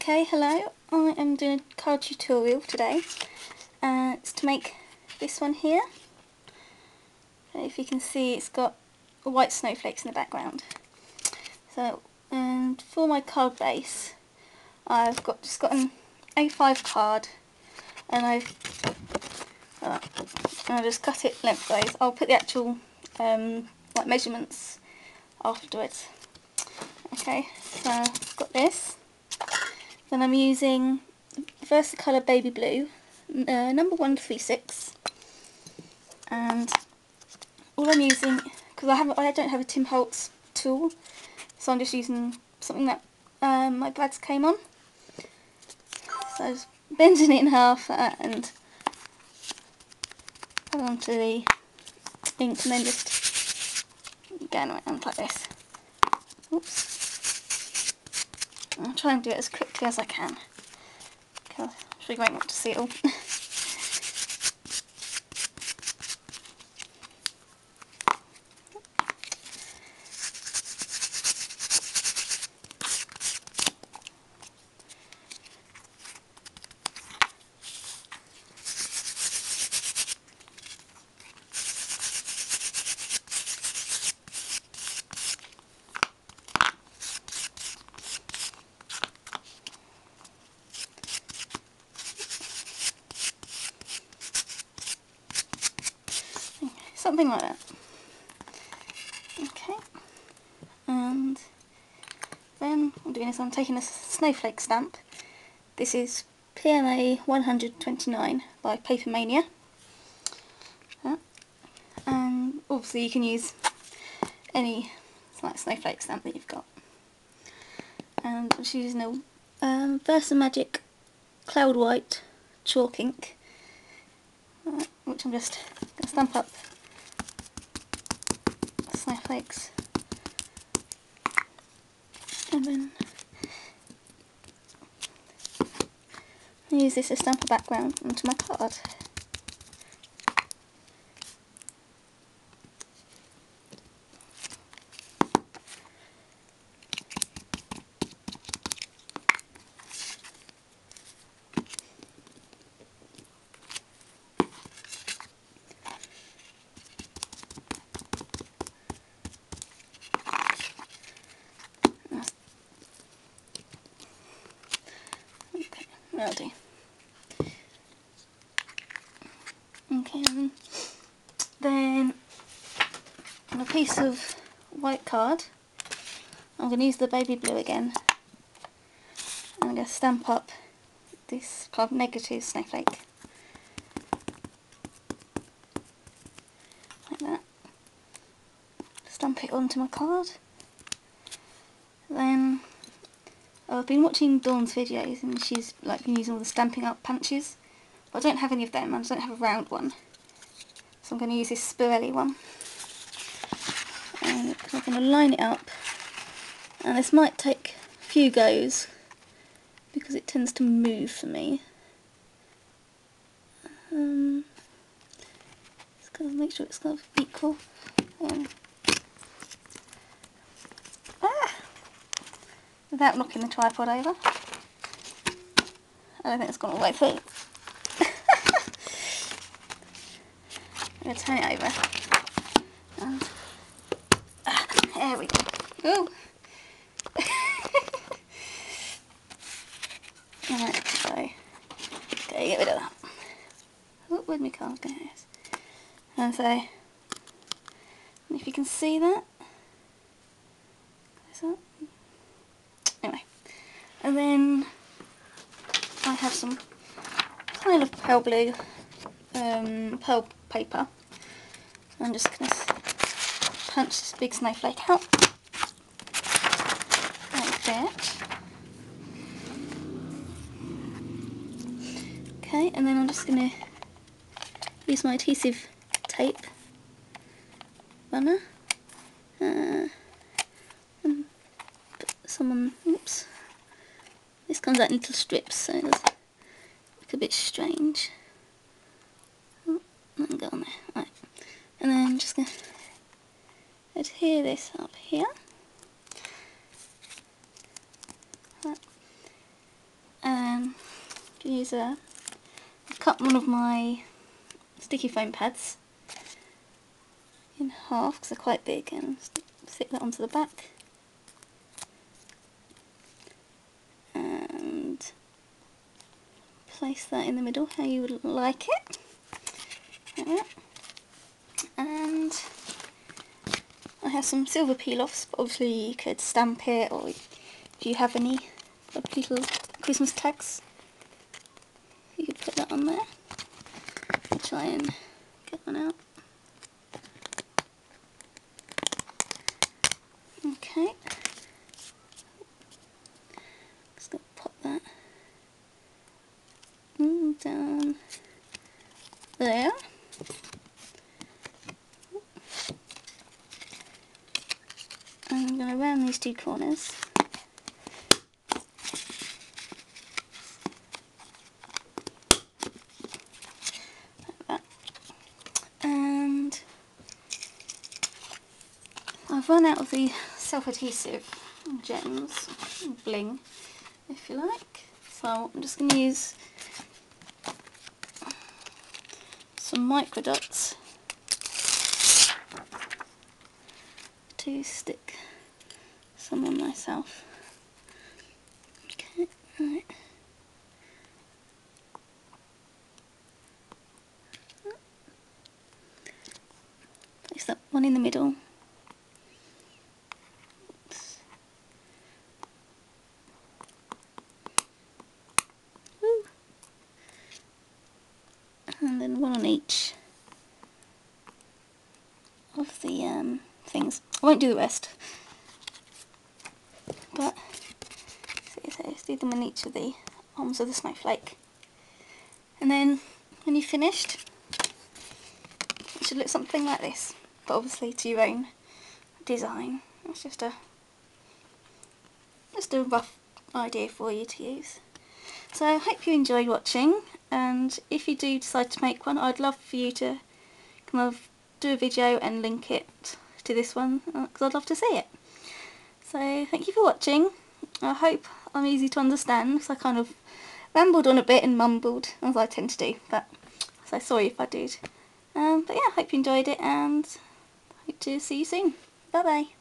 Okay, hello. I am doing a card tutorial today. Uh, it's to make this one here. If you can see, it's got white snowflakes in the background. So, and for my card base, I've got just got an A5 card, and I've uh, and I just cut it lengthways. I'll put the actual um, like measurements afterwards. Okay, so I've got this. Then I'm using Versacolour Baby Blue, uh, number 136. And all I'm using, because I haven't, I don't have a Tim Holtz tool, so I'm just using something that um, my Brads came on. So I just bending it in half uh, and onto the ink and then just going around like this. Try and do it as quickly as I can. Because I'm sure you won't want to see it all. Something like that. Okay, and then I'm doing this, I'm taking a snowflake stamp. This is PMA 129 by Papermania. Yeah. And obviously you can use any like snowflake stamp that you've got. And I'm just using a um, Versamagic Cloud White chalk ink, uh, which I'm just going to stamp up snowflakes and then use this as stamp a background onto my card. That'll do. Okay, then on a piece of white card, I'm going to use the baby blue again. I'm going to stamp up this card negative snowflake. Like that. Stamp it onto my card. Then I've been watching Dawn's videos and she's like been using all the Stampin' Up punches. But I don't have any of them, I don't have a round one. So I'm going to use this Spirelli one. And I'm going to line it up. And this might take a few goes because it tends to move for me. Um, just got to make sure it's kind of equal. Um, without knocking the tripod over. I don't think it's gone all the way through. I'm going to turn it over. And, ah, there we go. Ooh. Alright, so, get rid of that. Oh, where'd my card go? And so, if you can see that, is that? Anyway, and then I have some kind of pearl blue, um, pearl paper. I'm just going to punch this big snowflake out like that. Okay, and then I'm just going to use my adhesive tape runner. Uh, someone, oops, this comes out in little strips, so it's look a bit strange. Oh, go on there, right. And then I'm just going to adhere this up here. Right. Um, to use a cut one of my sticky foam pads in half because they're quite big and stick that onto the back and place that in the middle how you would like it. And I have some silver peel-offs but obviously you could stamp it or if you have any little Christmas tags you could put that on there I'll try and get one out. Okay just gonna pop that down there. I'm going to round these two corners. Like and I've run out of the self-adhesive gems, bling if you like, so I'm just going to use some micro dots to stick some on myself. Okay, right. Place that one in the middle. And then one on each of the um, things. I won't do the rest. But, see, so do them in each of the arms of the snowflake. And then, when you've finished, it should look something like this. But obviously to your own design. It's just a, just a rough idea for you to use. So I hope you enjoyed watching and if you do decide to make one I'd love for you to kind of do a video and link it to this one because uh, I'd love to see it. So thank you for watching. I hope I'm easy to understand because I kind of rambled on a bit and mumbled as I tend to do but so sorry if I did. Um, but yeah, I hope you enjoyed it and hope to see you soon. Bye bye.